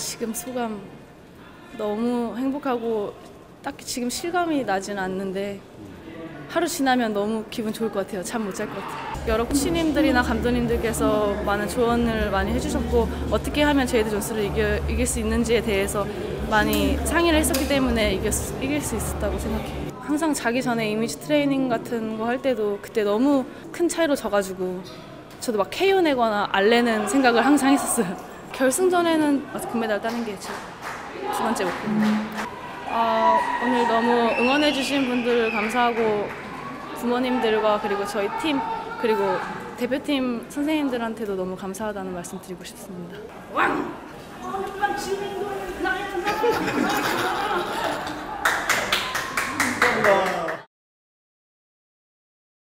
지금 소감 너무 행복하고 딱히 지금 실감이 나진 않는데 하루 지나면 너무 기분 좋을 것 같아요. 잠 못 잘 것 같아요. 여러 코치님들이나 감독님들께서 많은 조언을 많이 해주셨고 어떻게 하면 제이드 존스를 이겨, 이길 수 있는지에 대해서 많이 상의를 했었기 때문에 이겼, 이길 수 있었다고 생각해요. 항상 자기 전에 이미지 트레이닝 같은 거 할 때도 그때 너무 큰 차이로 져가지고 저도 막 KO 내거나 알레는 생각을 항상 했었어요. 결승전에는 금메달 따는 게제두 번째 목표입니다. 어, 오늘 너무 응원해주신 분들 감사하고 부모님들과 그리고 저희 팀 그리고 대표팀 선생님들한테도 너무 감사하다는 말씀 드리고 싶습니다. 감